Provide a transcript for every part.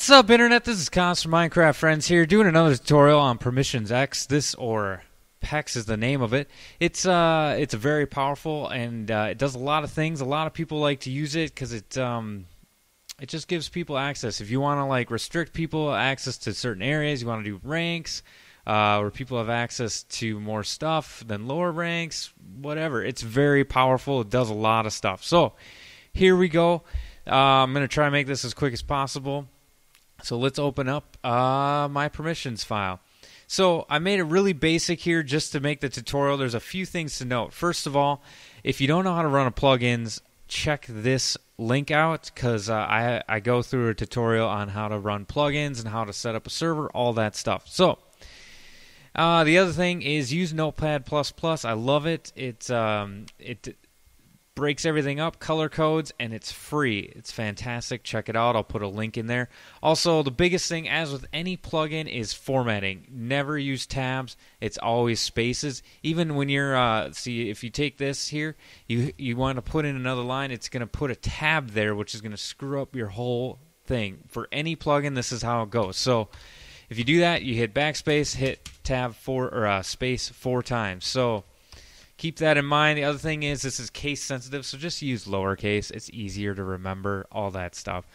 What's up, Internet? This is Cons from Minecraft Friends here, doing another tutorial on PermissionsEx. This, or PEX is the name of it. It's uh, it's very powerful and uh, it does a lot of things. A lot of people like to use it because it um, it just gives people access. If you want to like restrict people access to certain areas, you want to do ranks, uh, where people have access to more stuff than lower ranks, whatever. It's very powerful. It does a lot of stuff. So here we go. Uh, I'm gonna try and make this as quick as possible. So let's open up uh, my permissions file. So I made it really basic here just to make the tutorial. There's a few things to note. First of all, if you don't know how to run a plugins, check this link out because uh, I I go through a tutorial on how to run plugins and how to set up a server, all that stuff. So. Uh, the other thing is use Notepad++. I love it. It um, it breaks everything up, color codes, and it's free. It's fantastic. Check it out. I'll put a link in there. Also, the biggest thing, as with any plugin, is formatting. Never use tabs. It's always spaces. Even when you're uh, see, if you take this here, you you want to put in another line, it's going to put a tab there, which is going to screw up your whole thing. For any plugin, this is how it goes. So. If you do that, you hit backspace, hit tab four or uh, space four times. So keep that in mind. The other thing is this is case sensitive, so just use lowercase. It's easier to remember all that stuff.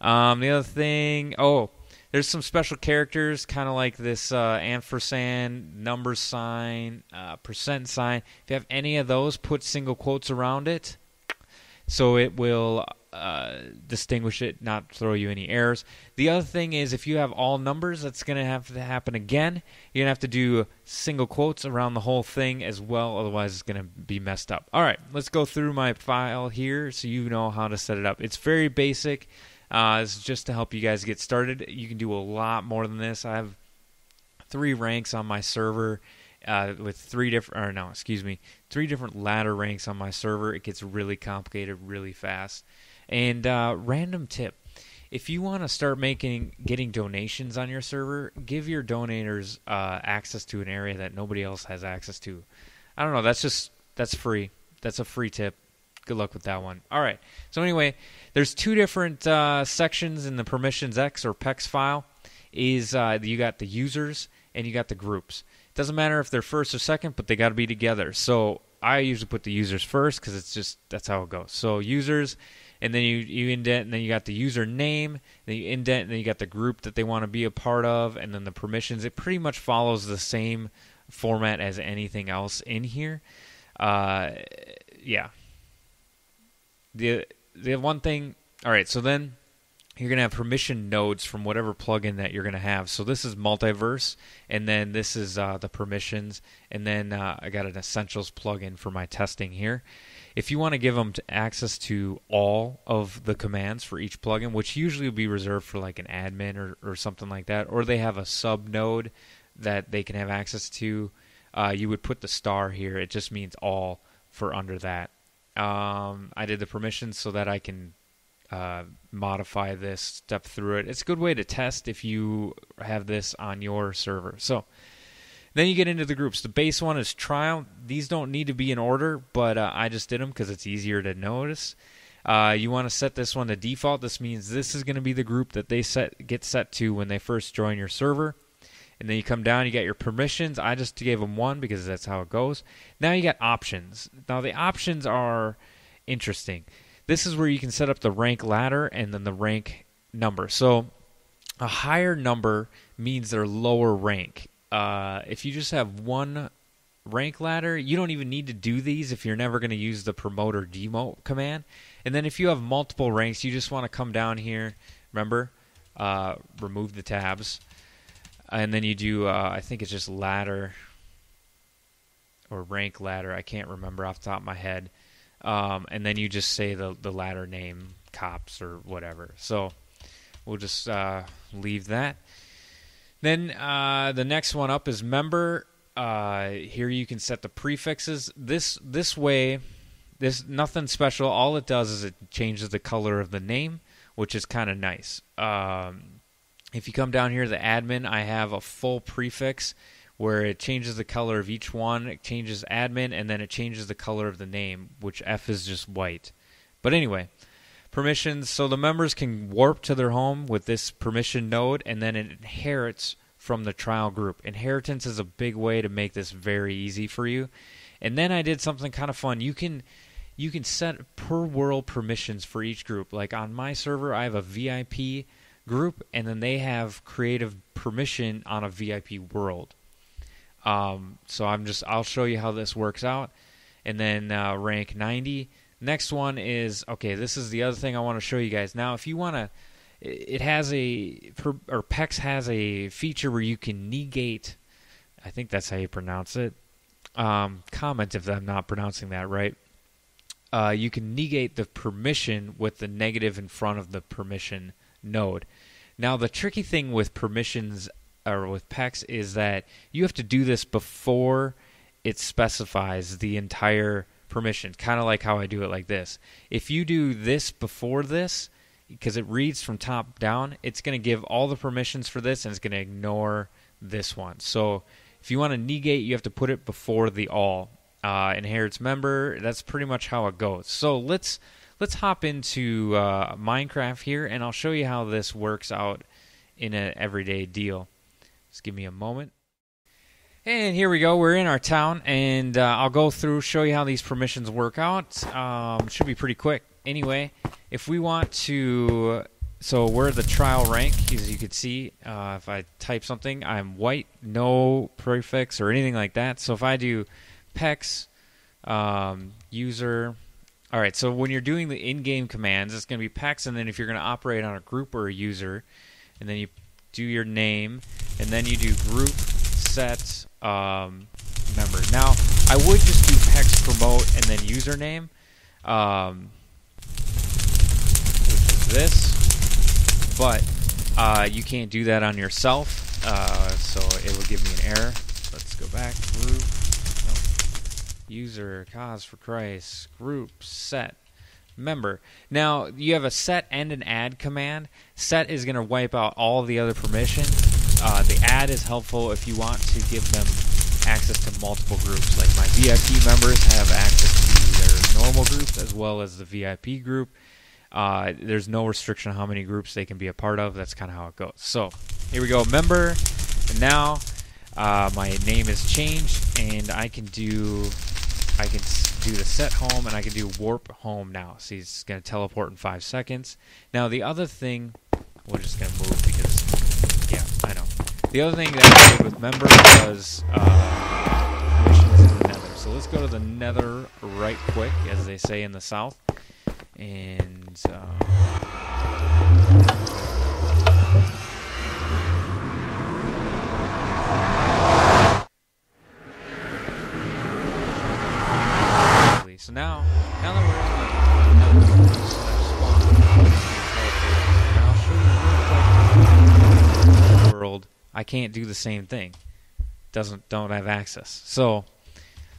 Um, the other thing, oh, there's some special characters, kind of like this uh, ampersand, number sign, uh, percent sign. If you have any of those, put single quotes around it, so it will uh, distinguish it, not throw you any errors. The other thing is if you have all numbers, that's going to have to happen again. You're going to have to do single quotes around the whole thing as well, otherwise it's going to be messed up. All right, let's go through my file here so you know how to set it up. It's very basic. Uh, it's just to help you guys get started. You can do a lot more than this. I have three ranks on my server. Uh, with three different, or no, excuse me, three different ladder ranks on my server. It gets really complicated really fast. And uh, random tip: if you want to start making getting donations on your server, give your donators uh, access to an area that nobody else has access to. I don't know. That's just that's free. That's a free tip. Good luck with that one. All right. So anyway, there's two different uh, sections in the PermissionsEx or PEX file. Is uh, you got the users and you got the groups. Doesn't matter if they're first or second, but they got to be together. So I usually put the users first because it's just that's how it goes. So users and then you, you indent, and then you got the user name, then you indent, and then you got the group that they want to be a part of, and then the permissions. It pretty much follows the same format as anything else in here. Uh, yeah. The the one thing. All right, so then you're going to have permission nodes from whatever plugin that you're going to have. So this is Multiverse, and then this is uh, the permissions, and then uh, I got an Essentials plugin for my testing here if you want to give them to access to all of the commands for each plugin, which usually will be reserved for like an admin or, or something like that, or they have a sub node that they can have access to, uh, you would put the star here. It just means all for under that. Um, I did the permissions so that I can uh, modify this, step through it. It's a good way to test if you have this on your server. So then you get into the groups. The base one is trial. These don't need to be in order, but uh, I just did them because it's easier to notice. Uh, you want to set this one to default. This means this is going to be the group that they set get set to when they first join your server. And then you come down, you got your permissions. I just gave them one because that's how it goes. Now you got options. Now the options are interesting. This is where you can set up the rank ladder and then the rank number. So a higher number means they're lower rank uh, if you just have one rank ladder, you don't even need to do these if you're never going to use the promote or demote command. And then if you have multiple ranks, you just want to come down here. Remember, uh, remove the tabs, and then you do. Uh, I think it's just ladder or rank ladder. I can't remember off the top of my head. Um, and then you just say the the ladder name, cops or whatever. So we'll just uh, leave that. Then uh, the next one up is member. Uh, here you can set the prefixes. This this way, this nothing special. All it does is it changes the color of the name, which is kind of nice. Um, if you come down here to the admin, I have a full prefix where it changes the color of each one, it changes admin, and then it changes the color of the name, which F is just white. But anyway, permissions. So the members can warp to their home with this permission node, and then it inherits from the trial group. Inheritance is a big way to make this very easy for you. And then I did something kind of fun. You can you can set per world permissions for each group. Like on my server, I have a VIP group, and then they have creative permission on a VIP world. Um, so I'm just I'll show you how this works out, and then uh, rank 90. Next one is okay. This is the other thing I want to show you guys. Now, if you want to, it has a or PEX has a feature where you can negate. I think that's how you pronounce it. Um, comment if I'm not pronouncing that right uh, you can negate the permission with the negative in front of the permission node. Now, the tricky thing with permissions or with PEX is that you have to do this before it specifies the entire permission, kind of like how I do it like this. If you do this before this, because it reads from top down, it's going to give all the permissions for this and it's going to ignore this one. So if you want to negate, you have to put it before the all uh, inherits member. That's pretty much how it goes. So let's let's hop into uh, Minecraft here, and I'll show you how this works out in an everyday deal. Just give me a moment. And here we go. We're in our town, and uh, I'll go through, show you how these permissions work out. Um, should be pretty quick. Anyway, if we want to, so we're the trial rank, as you can see. Uh, if I type something, I'm white, no prefix or anything like that. So if I do PEX um, user. All right, so when you're doing the in-game commands, it's going to be PEX, and then if you're going to operate on a group or a user, and then you do your name, and then you do group set um, member. Now, I would just do pex promote and then username, um, which is this, but uh, you can't do that on yourself, uh, so it will give me an error. Let's go back, group user, Koz4Christ, group, set, member. Now, you have a set and an add command. Set is going to wipe out all the other permissions. Uh, the add is helpful if you want to give them access to multiple groups. Like my VIP members have access to their normal groups as well as the VIP group. Uh, there's no restriction on how many groups they can be a part of. That's kind of how it goes. So here we go, member. And now uh, my name is changed, and I can do I can do the set home and I can do warp home now. See, it's going to teleport in five seconds. Now, the other thing, we're just going to move because, yeah, I know. The other thing that I did with member was uh, missions in the nether. So let's go to the nether right quick, as they say in the south. And. Uh, I can't do the same thing. Doesn't don't have access. So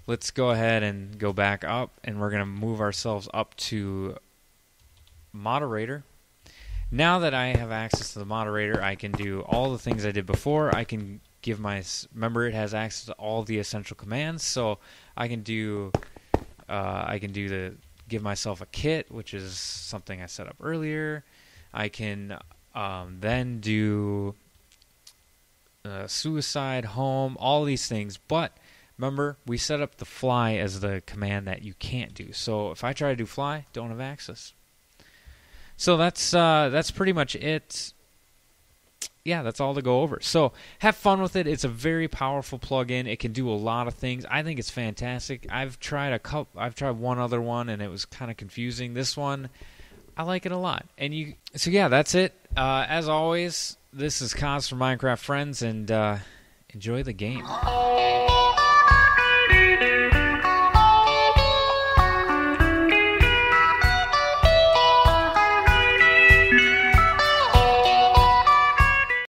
let's go ahead and go back up, and we're gonna move ourselves up to moderator. Now that I have access to the moderator, I can do all the things I did before. I can give my remember it has access to all the essential commands, so I can do uh, I can do the give myself a kit, which is something I set up earlier. I can um, then do uh, suicide, home, all these things. But remember, we set up the fly as the command that you can't do. So if I try to do fly, don't have access. So that's uh, that's pretty much it yeah, that's all to go over. So have fun with it. It's a very powerful plugin. It can do a lot of things. I think it's fantastic. I've tried a couple. I've tried one other one, and it was kind of confusing. This one, I like it a lot. And you, so yeah, that's it. Uh, as always, this is Koz for Minecraft Friends, and uh, enjoy the game.